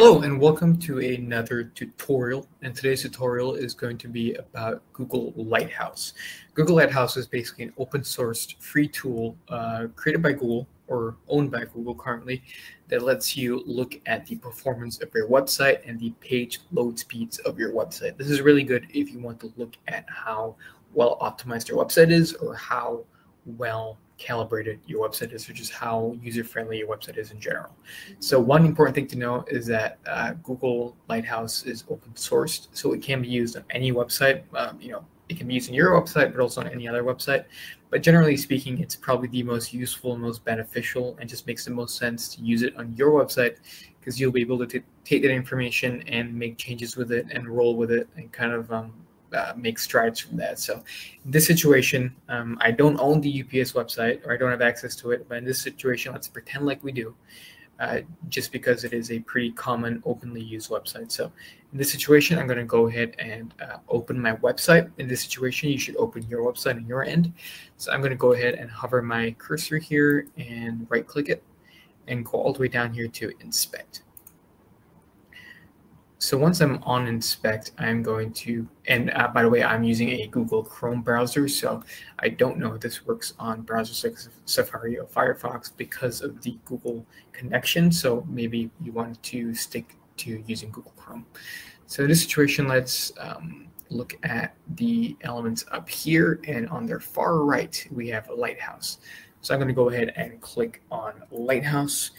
Hello and welcome to another tutorial. And today's tutorial is going to be about Google Lighthouse. Google Lighthouse is basically an open sourced free tool uh, created by Google or owned by Google currently that lets you look at the performance of your website and the page load speeds of your website. This is really good if you want to look at how well optimized your website is or how well calibrated your website is, or just how user friendly your website is in general. So, one important thing to know is that uh, Google Lighthouse is open sourced, so it can be used on any website. Um, you know, it can be used on your website, but also on any other website. But generally speaking, it's probably the most useful, most beneficial, and just makes the most sense to use it on your website because you'll be able to t- take that information and make changes with it and roll with it and kind of um, uh, make strides from that. So, in this situation, um, I don't own the UPS website or I don't have access to it. But in this situation, let's pretend like we do, uh, just because it is a pretty common, openly used website. So, in this situation, I'm going to go ahead and uh, open my website. In this situation, you should open your website on your end. So, I'm going to go ahead and hover my cursor here and right click it and go all the way down here to inspect. So once I'm on inspect, I'm going to, and uh, by the way, I'm using a Google Chrome browser, so I don't know if this works on browsers like Safari or Firefox because of the Google connection. So maybe you want to stick to using Google Chrome. So in this situation, let's um, look at the elements up here, and on their far right, we have a lighthouse. So I'm going to go ahead and click on Lighthouse.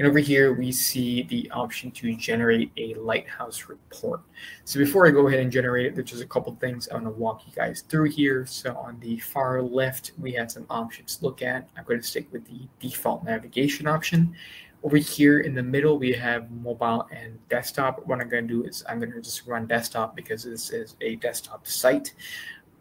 And over here, we see the option to generate a Lighthouse report. So before I go ahead and generate it, there's just a couple things I want to walk you guys through here. So on the far left, we have some options to look at. I'm going to stick with the default navigation option. Over here in the middle, we have mobile and desktop. What I'm going to do is I'm going to just run desktop because this is a desktop site.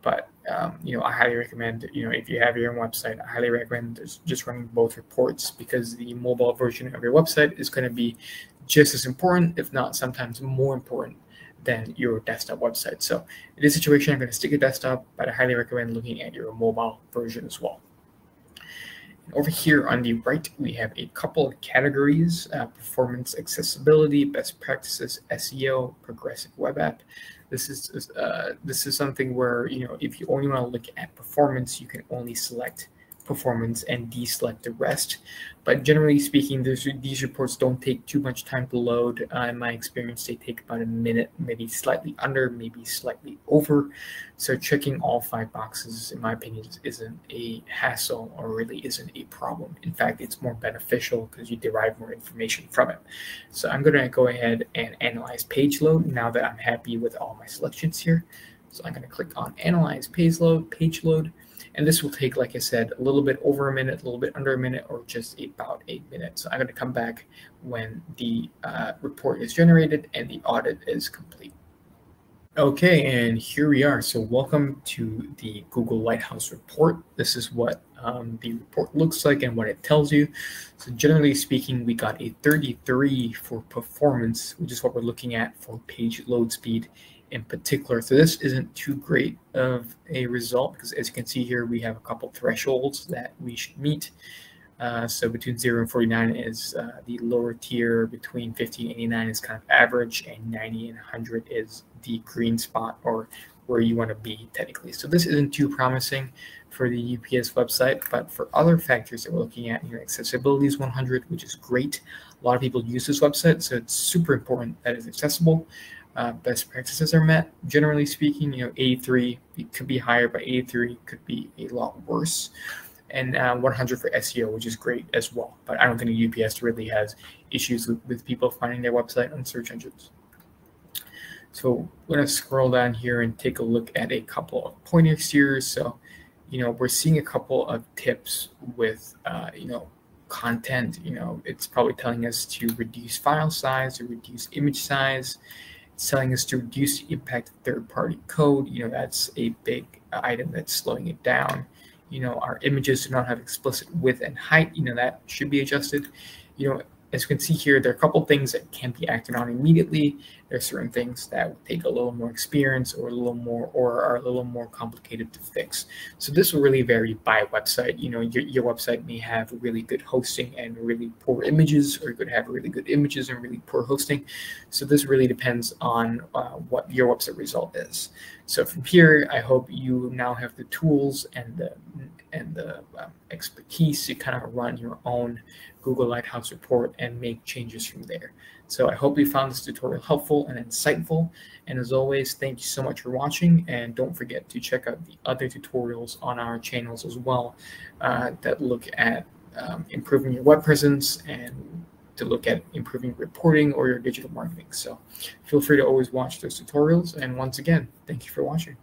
But um, you know, I highly recommend you know if you have your own website, I highly recommend just running both reports because the mobile version of your website is going to be just as important, if not sometimes more important than your desktop website. So in this situation, I'm going to stick a desktop, but I highly recommend looking at your mobile version as well. Over here on the right, we have a couple of categories, uh, performance accessibility, best practices, SEO, progressive web app. This is uh, this is something where, you know, if you only want to look at performance, you can only select performance and deselect the rest. But generally speaking, these reports don't take too much time to load. Uh, in my experience, they take about a minute, maybe slightly under, maybe slightly over. So checking all five boxes, in my opinion, isn't a hassle or really isn't a problem. In fact, it's more beneficial because you derive more information from it. So I'm going to go ahead and analyze page load now that I'm happy with all my selections here. So I'm going to click on Analyze Page Load, Page Load. And this will take, like I said, a little bit over a minute, a little bit under a minute, or just about eight minutes. So I'm going to come back when the uh, report is generated and the audit is complete. Okay, and here we are. So welcome to the Google Lighthouse report. This is what um, the report looks like and what it tells you. So generally speaking, we got a 33 for performance, which is what we're looking at for page load speed in particular. So this isn't too great of a result because as you can see here, we have a couple thresholds that we should meet. Uh, so between 0 and 49 is uh, the lower tier, between 50 and 89 is kind of average, and 90 and 100 is the green spot or where you want to be technically. So this isn't too promising for the UPS website, but for other factors that we're looking at, your accessibility is 100, which is great. A lot of people use this website, so it's super important that it's accessible uh, best practices are met. Generally speaking, you know, 83 could be higher, but 83 could be a lot worse. And uh, 100 for SEO, which is great as well. But I don't think UPS really has issues with, with people finding their website on search engines. So we're to scroll down here and take a look at a couple of pointers here. So, you know, we're seeing a couple of tips with, uh, you know, content. You know, it's probably telling us to reduce file size or reduce image size telling us to reduce the impact of third-party code. You know, that's a big item that's slowing it down. You know, our images do not have explicit width and height. You know, that should be adjusted. You know, as you can see here, there are a couple things that can be acted on immediately. There are certain things that take a little more experience or a little more or are a little more complicated to fix. So this will really vary by website. You know, your, your website may have really good hosting and really poor images, or you could have really good images and really poor hosting. So this really depends on uh, what your website result is. So from here, I hope you now have the tools and the and the um, expertise to kind of run your own Google Lighthouse report and make changes from there. So I hope you found this tutorial helpful and insightful. And as always, thank you so much for watching. And don't forget to check out the other tutorials on our channels as well uh, that look at um, improving your web presence and to look at improving reporting or your digital marketing. So feel free to always watch those tutorials. And once again, thank you for watching.